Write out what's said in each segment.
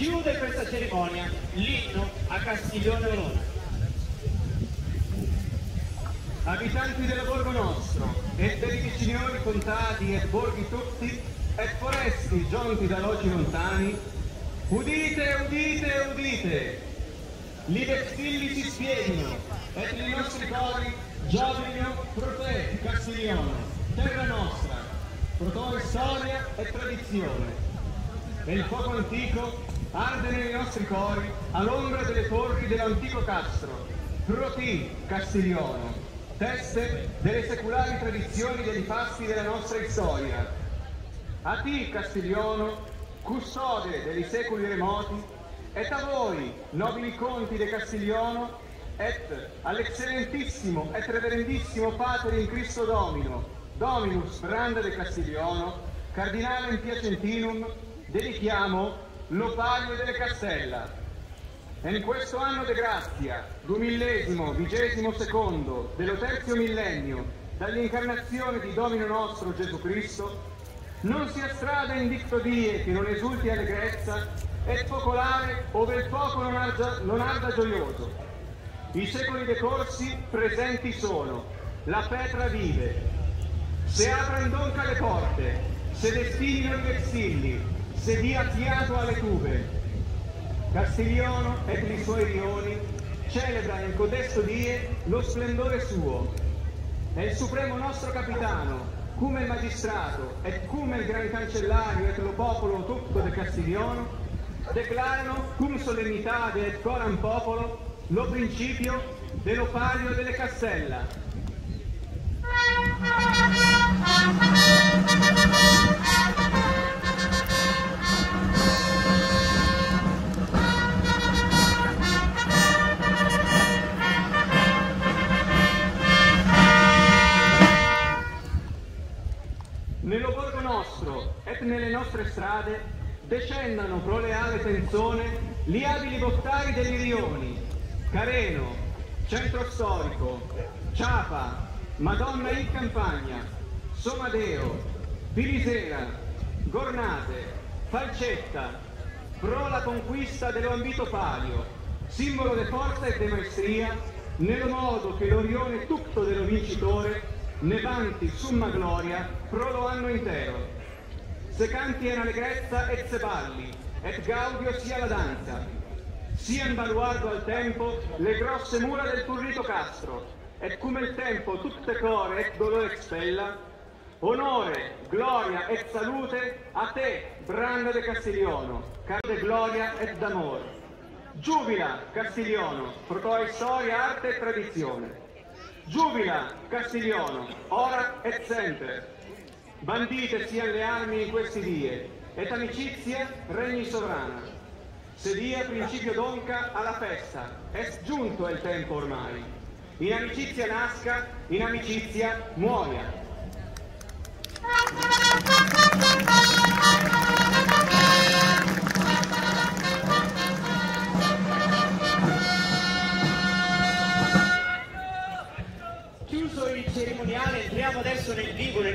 chiude questa cerimonia l'inno a Castiglione Olona. Abitanti del Borgo nostro e dei viciniori contati e borghi tutti e foresti giunti da loci lontani, udite, udite, udite, li vestilli si spieghino e nei nostri cori giovinino prote Castiglione, terra nostra, protore storia e tradizione. E il fuoco antico arde nei nostri cori all'ombra delle torri dell'antico castro, proti Castiglione, teste delle secolari tradizioni dei fasti della nostra storia. A ti, Castigliono, custode dei secoli remoti, et a voi, nobili conti de Castigliono, et all'eccellentissimo et reverendissimo Pater in Cristo Domino, Dominus Branda de Castigliono, Cardinale in Piacentinum, dedichiamo l'opalio delle Castella. E in questo anno de grazia, duemillesimo, vigesimo secondo, dello terzo millennio, dall'incarnazione di Domino nostro Gesù Cristo, non sia strada in dicto die che non esulti allegrezza, e focolare ove il fuoco non arda, non arda gioioso. I secoli decorsi presenti sono, la Petra vive. Se apran donca le porte, se destinino i vessilli, se dia fiato alle tube, Castiglione e i suoi rioni celebra in codesto die lo splendore suo. È il supremo nostro capitano, come il magistrato e come il gran cancellario e lo popolo tutto del Castiglione, declarano cum solennità et coram popolo lo principio dell'opalio delle Castella. Nello borgo nostro e nelle nostre strade descendano pro leale tenzone gli abili bottari degli rioni, Careno, Centro Storico, Ciapa, Madonna in Campagna, Somadeo, Pilisera, Gornate, Falcetta, pro la conquista dell'ambito palio, simbolo di forza e di maestria, nel modo che l'Orione tutto dello vincitore ne vanti summa gloria pro lo anno intero. Se canti in allegrezza et se balli, et gaudio sia la danza, sia in baluardo al tempo le grosse mura del turrito castro, et come il tempo tutte core et dolore expella, onore, gloria et salute a te, Branda de Castigliono, caro de gloria et d'amor. Giubila, Castigliono, pro storia, arte e tradizione. Giubila, Castigliono, ora et sempre. Bandite siano le armi in questi die, et amicizia regni sovrana. Se dia principio donca alla festa, è giunto il tempo ormai. In amicizia nasca, in amicizia muoia.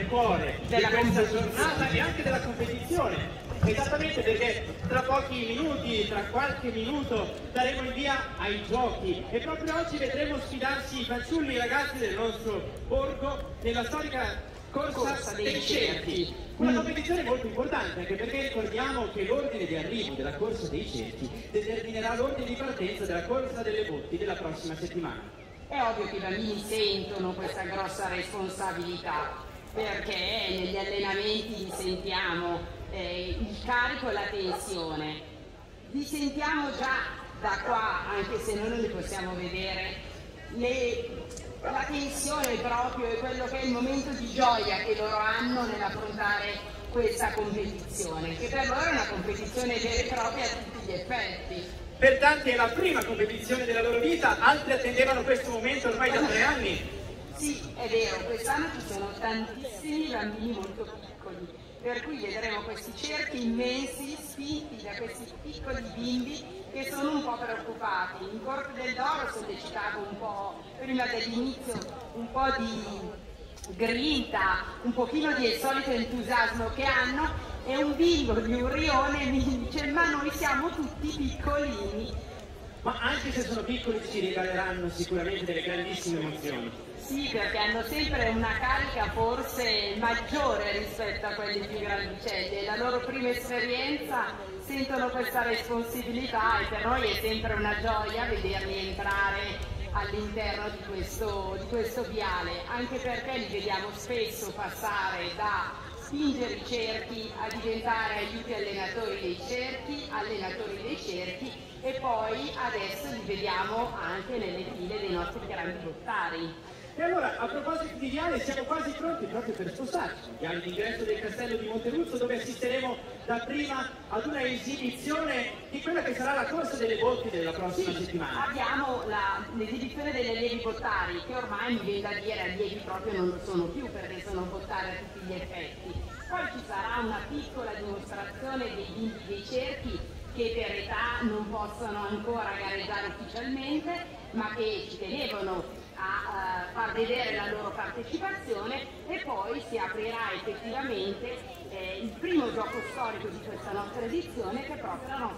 Nel cuore della questa giornata e anche della competizione. Esattamente perché tra pochi minuti, tra qualche minuto, daremo il via ai giochi e proprio oggi vedremo sfidarsi i fanciulli e i ragazzi del nostro borgo nella storica corsa dei cerchi. Una competizione molto importante anche perché ricordiamo che l'ordine di arrivo della corsa dei cerchi determinerà l'ordine di partenza della corsa delle botti della prossima settimana. È ovvio che i bambini sentono questa grossa responsabilità perché negli allenamenti sentiamo eh, il carico e la tensione. Li sentiamo già da qua, anche se noi non li possiamo vedere, le- la tensione proprio e quello che è il momento di gioia che loro hanno nell'affrontare questa competizione, che per loro è una competizione vera e propria a tutti gli effetti. Per tanti è la prima competizione della loro vita, altri attendevano questo momento ormai da tre anni. Sì, è vero, quest'anno ci sono tantissimi bambini molto piccoli, per cui vedremo questi cerchi immensi spinti da questi piccoli bimbi che sono un po' preoccupati. In Corte del Doro sollecitavo un po', prima dell'inizio, un po' di grinta, un pochino di solito entusiasmo che hanno e un bimbo di un rione mi dice ma noi siamo tutti piccolini. Ma anche se sono piccoli ci regaleranno sicuramente delle grandissime emozioni. Sì, perché hanno sempre una carica forse maggiore rispetto a quelli più grandicelli. È la loro prima esperienza, sentono questa responsabilità e per noi è sempre una gioia vederli entrare all'interno di questo, di questo viale, anche perché li vediamo spesso passare da spingere i cerchi a diventare aiuti allenatori dei cerchi, allenatori dei cerchi e poi adesso li vediamo anche nelle file dei nostri grandi lottari. E allora, a proposito di Viale, siamo quasi pronti proprio per spostarci. Viale d'ingresso del castello di Monteruzzo, dove assisteremo dapprima ad una esibizione di quella che sarà la corsa delle botti della prossima sì, settimana. Abbiamo l'esibizione delle allievi bottari, che ormai mi viene da dire allievi proprio non lo sono più perché sono bottari a tutti gli effetti. Poi ci sarà una piccola dimostrazione dei bimbi dei cerchi che per età non possono ancora gareggiare ufficialmente, ma che ci tenevano a uh, far vedere la loro partecipazione e poi si aprirà effettivamente eh, il primo gioco storico di questa nostra edizione che è proprio la nostra